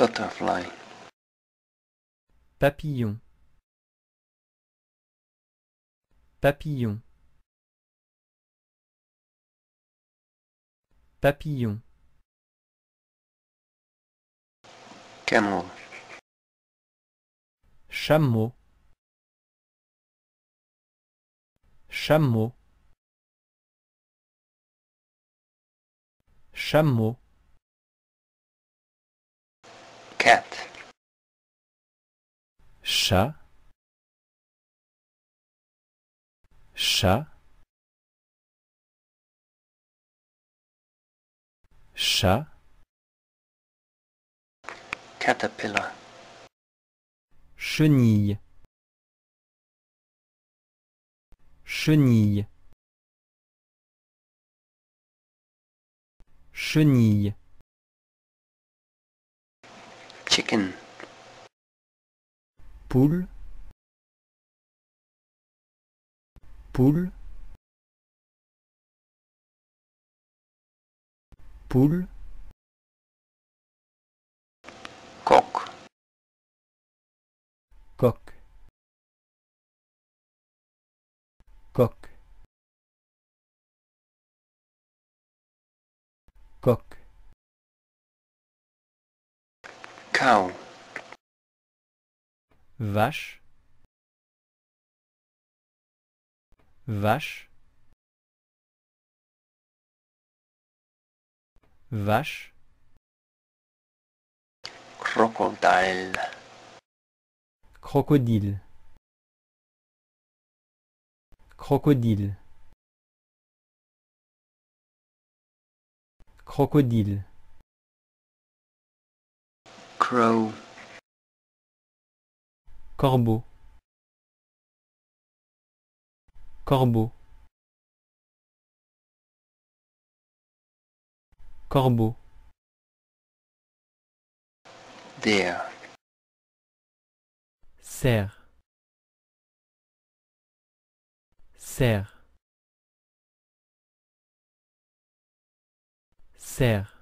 butterfly, papillon, papillon, papillon, camel, chameau, chameau, chameau, cat, chat, chat, chat, caterpillar, chenille, chenille, chenille, chicken, poule, poule, poule, cock, coq, coq, coq, cow, vache, vache, vache, crocodile, crocodile, crocodile, crocodile, crow, corbeau, corbeau, corbeau, deer, cerf, cerf, cerf,